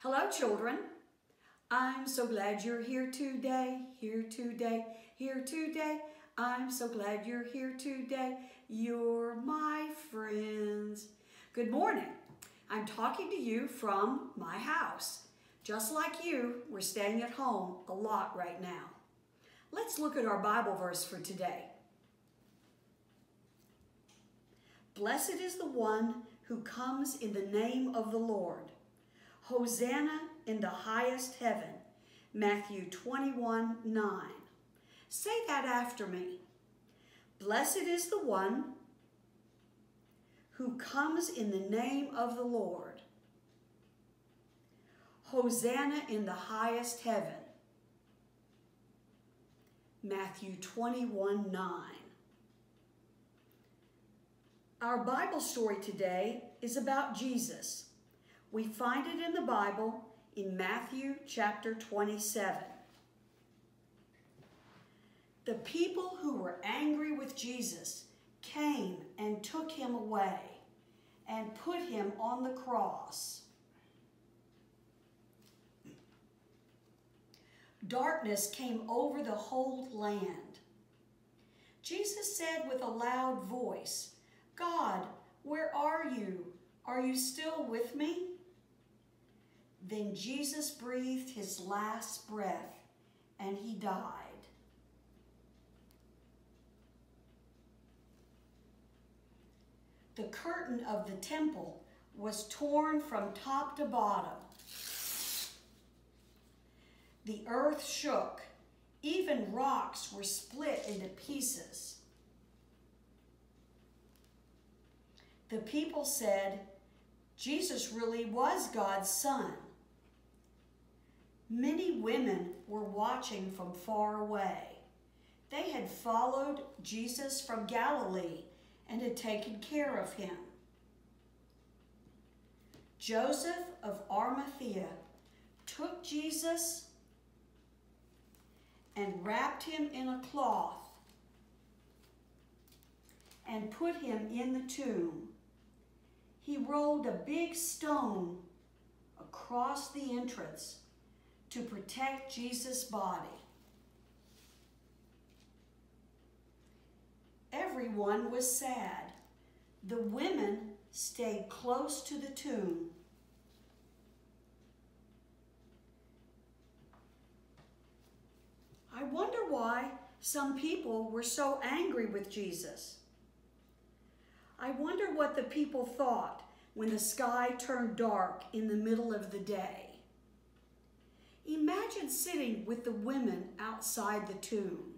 Hello, children. I'm so glad you're here today, here today, here today. I'm so glad you're here today. You're my friends. Good morning. I'm talking to you from my house. Just like you, we're staying at home a lot right now. Let's look at our Bible verse for today. Blessed is the one who comes in the name of the Lord. Hosanna in the highest heaven. Matthew 21, 9. Say that after me. Blessed is the one who comes in the name of the Lord. Hosanna in the highest heaven. Matthew 21, 9. Our Bible story today is about Jesus. We find it in the Bible in Matthew chapter 27. The people who were angry with Jesus came and took him away and put him on the cross. Darkness came over the whole land. Jesus said with a loud voice, God, where are you? Are you still with me? Then Jesus breathed his last breath and he died. The curtain of the temple was torn from top to bottom. The earth shook. Even rocks were split into pieces. The people said, Jesus really was God's son. Many women were watching from far away. They had followed Jesus from Galilee and had taken care of him. Joseph of Arimathea took Jesus and wrapped him in a cloth and put him in the tomb. He rolled a big stone across the entrance to protect Jesus' body. Everyone was sad. The women stayed close to the tomb. I wonder why some people were so angry with Jesus. I wonder what the people thought when the sky turned dark in the middle of the day. Imagine sitting with the women outside the tomb.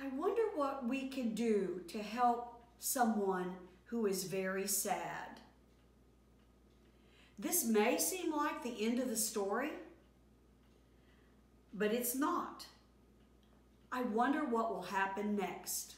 I wonder what we can do to help someone who is very sad. This may seem like the end of the story, but it's not. I wonder what will happen next.